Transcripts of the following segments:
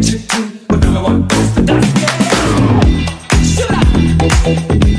get to do. We're doing what goes to dust. Yeah. Shoot up.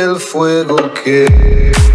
el fuego que...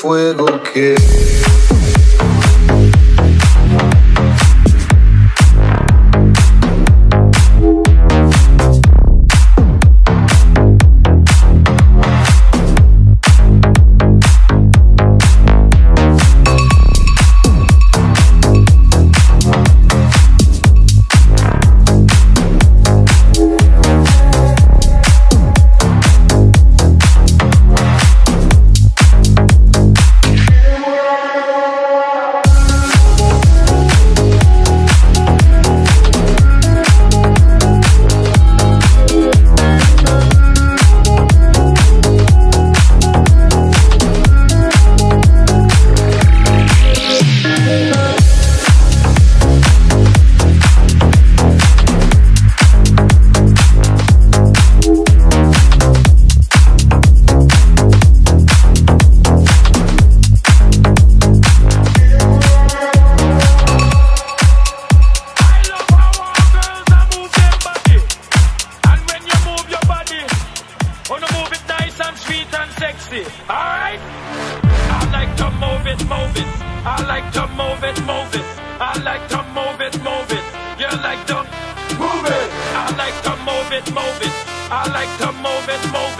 fuego que... it, alright? I like to move it, move it. I like to move it, move it. I like to move it, move it. You like to move it. I like to move it, move it. I like to move it, move it.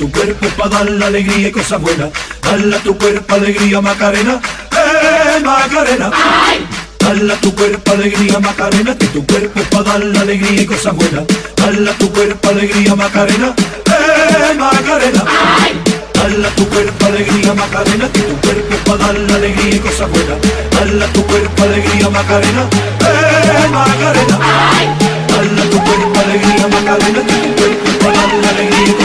tu cuerpo para dar la alegría y cosas buenas. Dale a tu cuerpo alegría, Macarena. ¡Eh, Macarena! Dale a tu cuerpo alegría, Macarena, que tu cuerpo para dar la alegría y cosas buenas. Dale a tu cuerpo alegría, Macarena. ¡Eh, Macarena! Dale a tu cuerpo alegría, Macarena, que tu cuerpo para dar la alegría y cosas buenas. Dale a tu cuerpo alegría, Macarena. ¡Eh, Macarena! Dale a tu cuerpo alegría, Macarena, que tu cuerpo para dar la alegría y cosas buenas.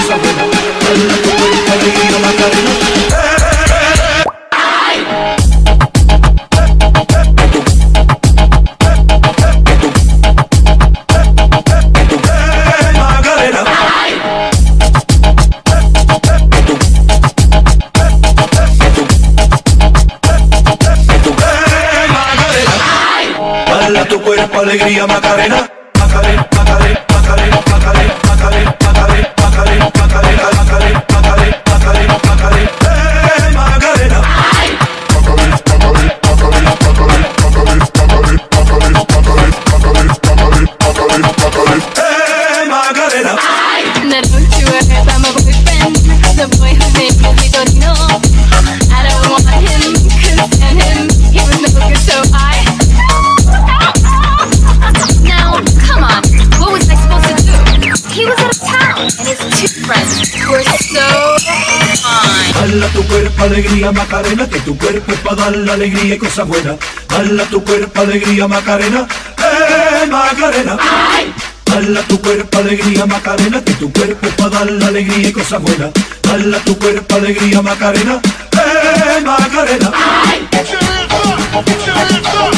Alegría Macarena. Alegría Macarena, que tu cuerpo es para dar la alegría y cosas buenas. Dala tu cuerpo alegría Macarena, eh Macarena. Dala tu cuerpo alegría Macarena, que tu cuerpo es para dar la alegría y cosas buenas. Dala tu cuerpo alegría Macarena, eh Macarena. Macarena,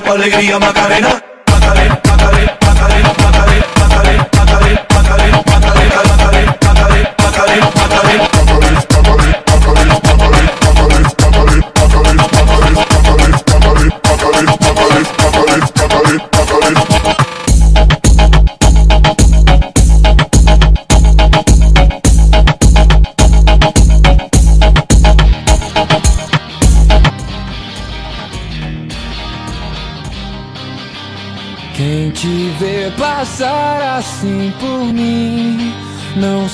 alegría, alegría, Macarena.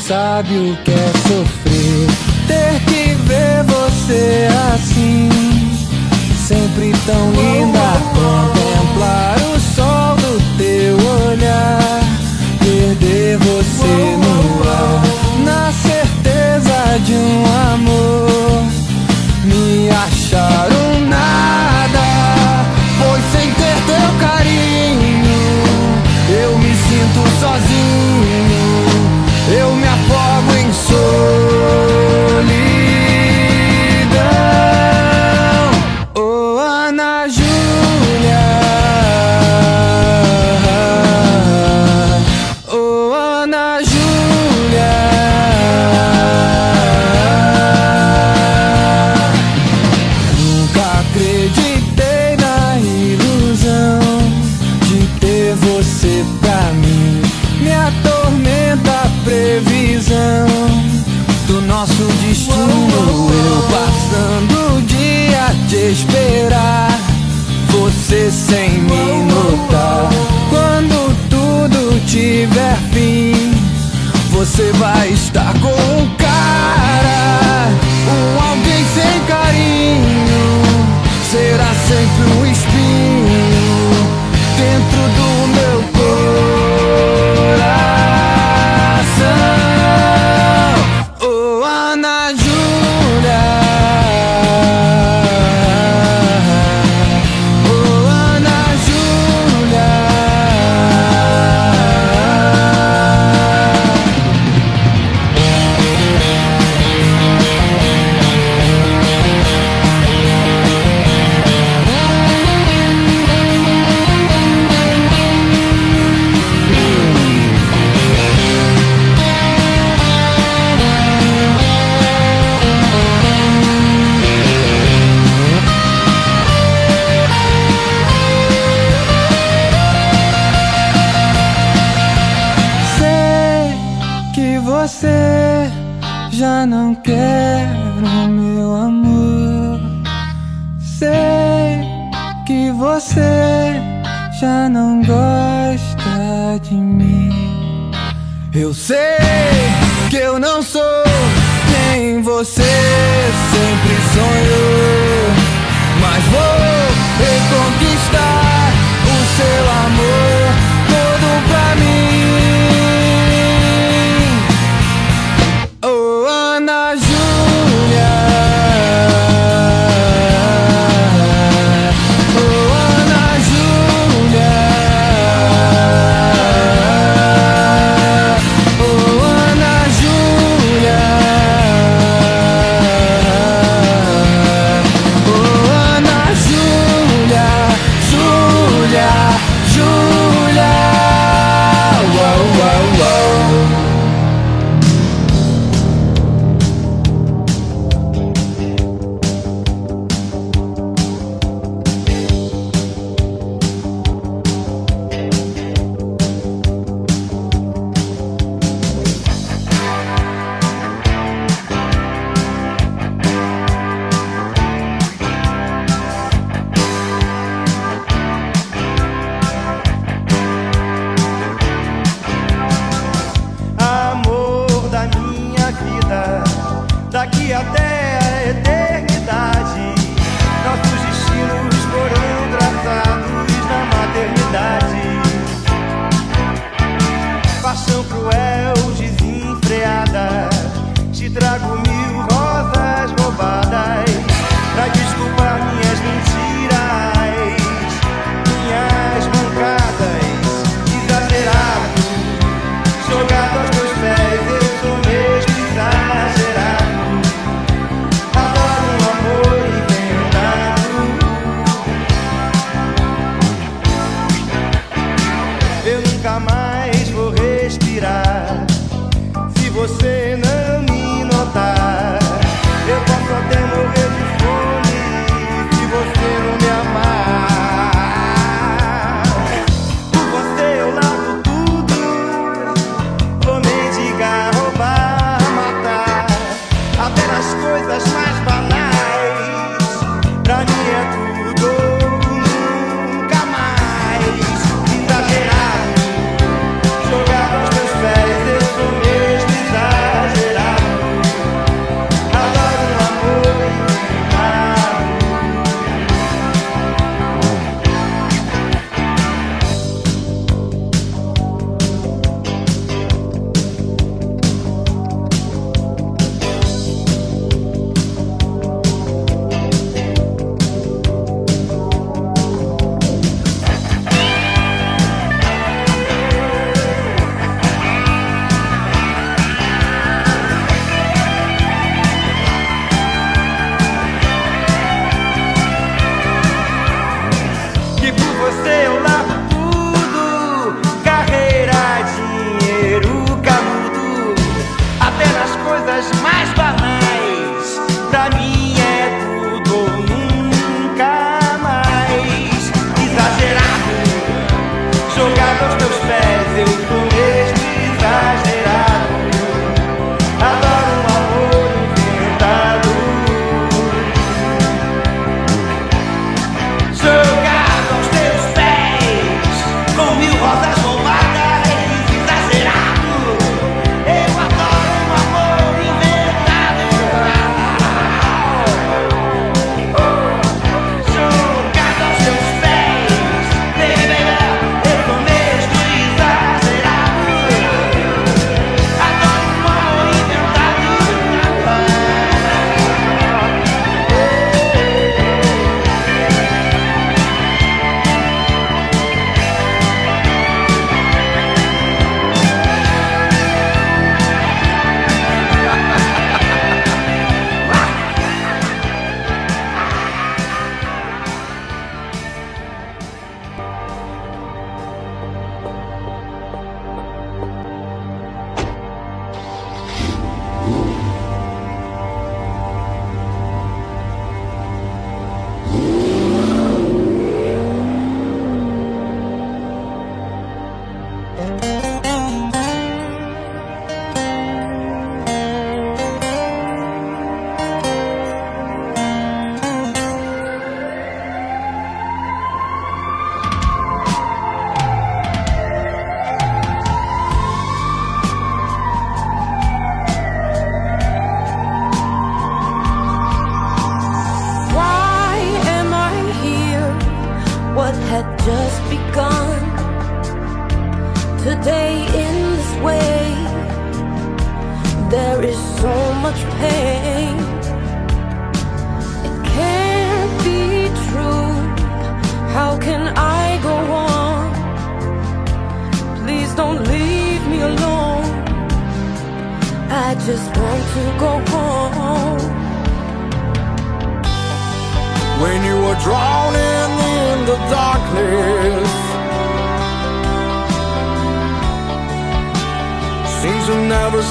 sábio você sem me notar. Quando tudo tiver fim, você vai estar comigo.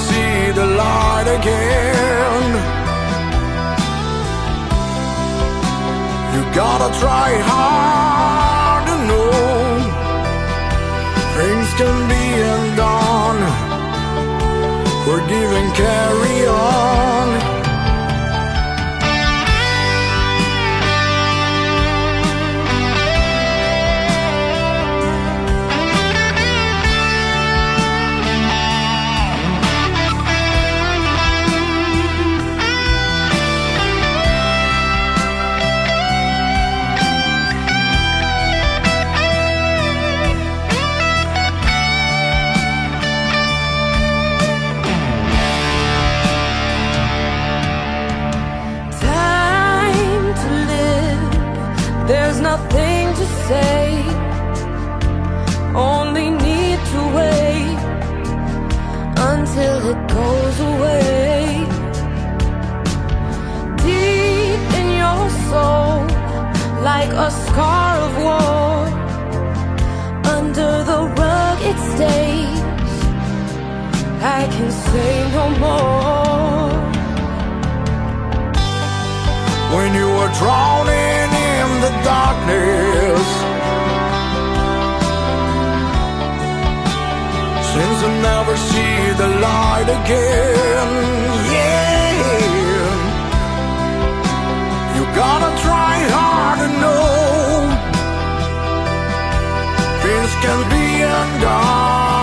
See the light again. You gotta try hard to know things can be undone. Forgive and carry on. There's nothing to say. Only need to wait until it goes away. Deep in your soul, like a scar of war, under the rug it stays. I can say no more. when you were drowning darkness. Seems to never see the light again. Yeah, you gotta try hard to know things can be undone.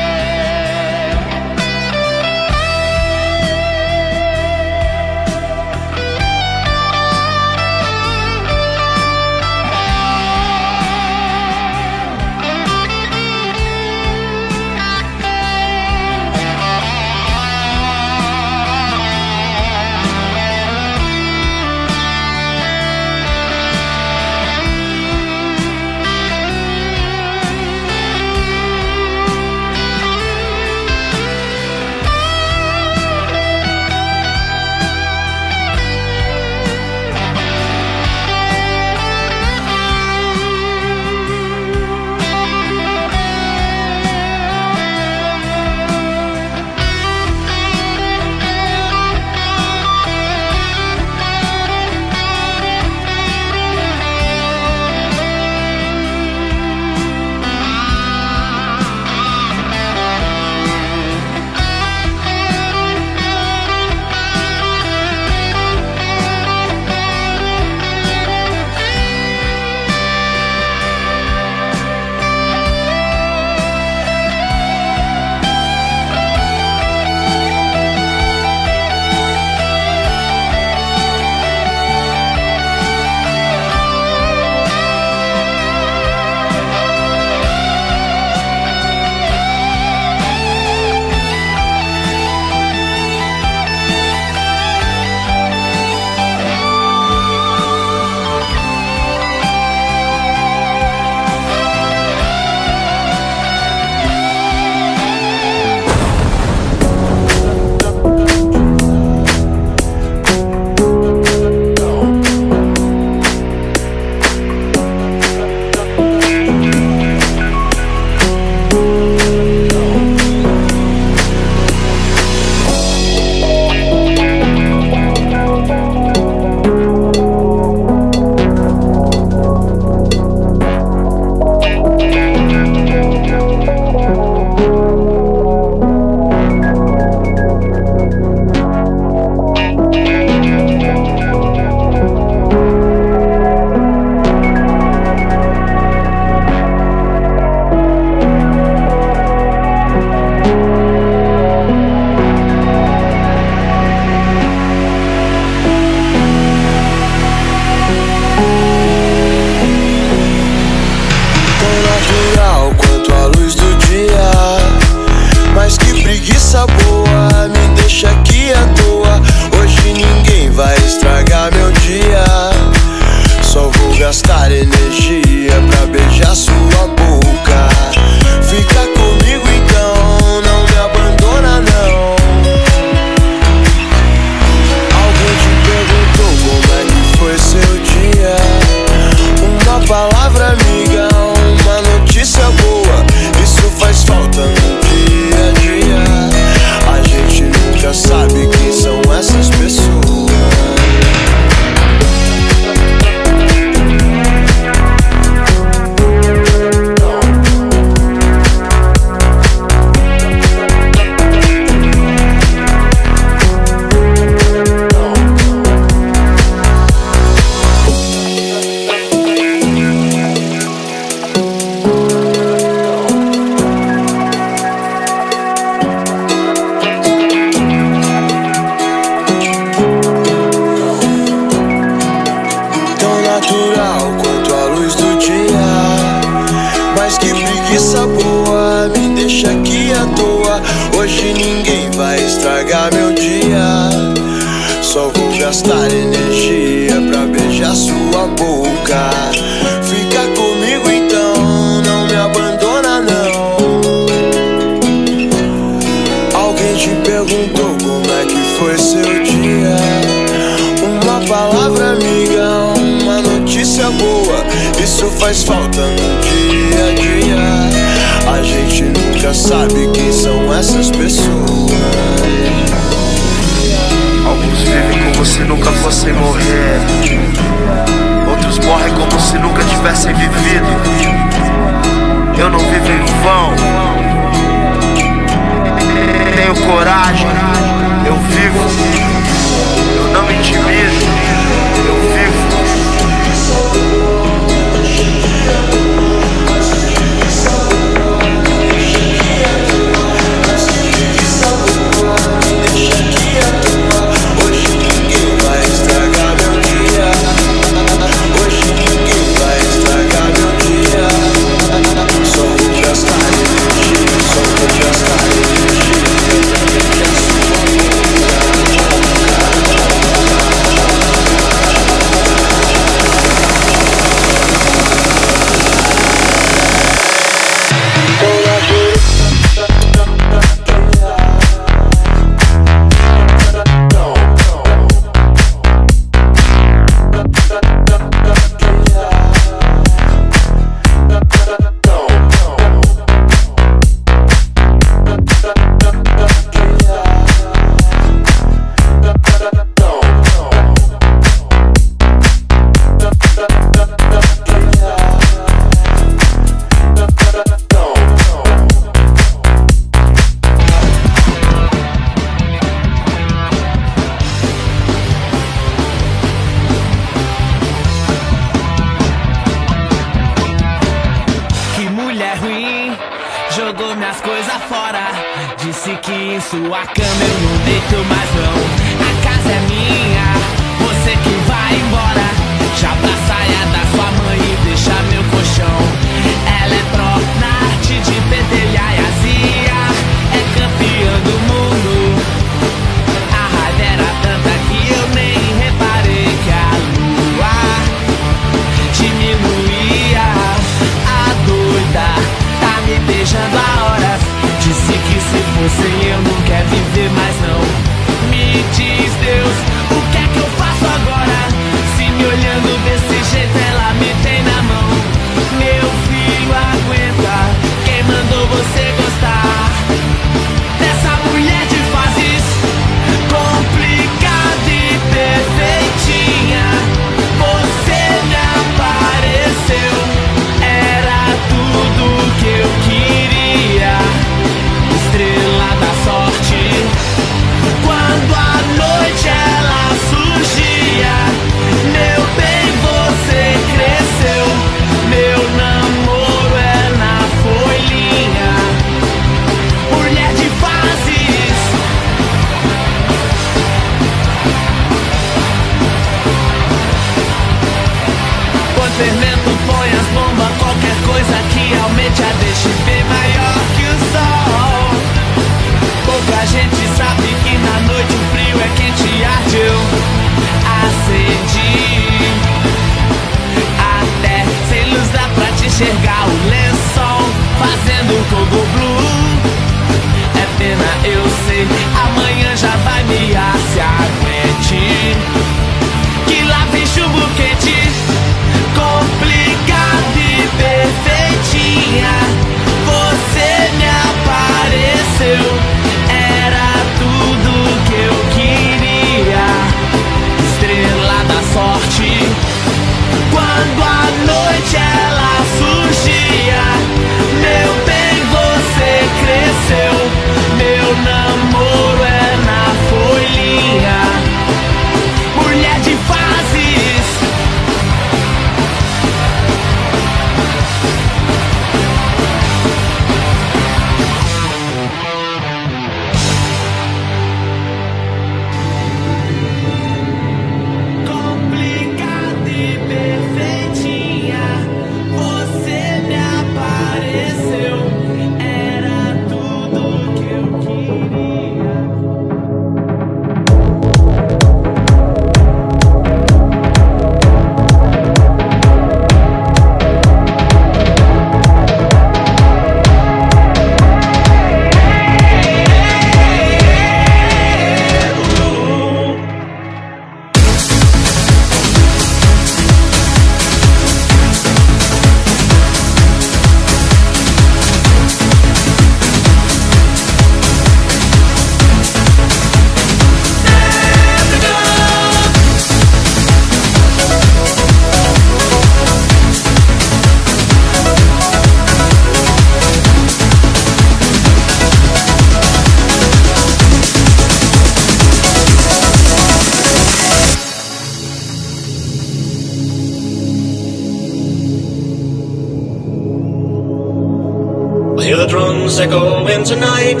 Tonight.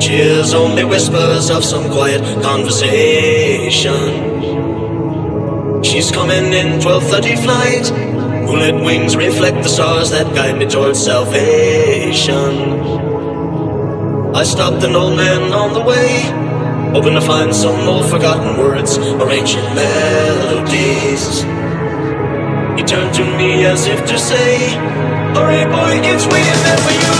Cheers only whispers of some quiet conversation. She's coming in 12:30 flight. Moonlit wings reflect the stars that guide me towards salvation. I stopped an old man on the way, hoping to find some old forgotten words or ancient melodies. He turned to me as if to say, Hurry, boy, it's waiting there for you.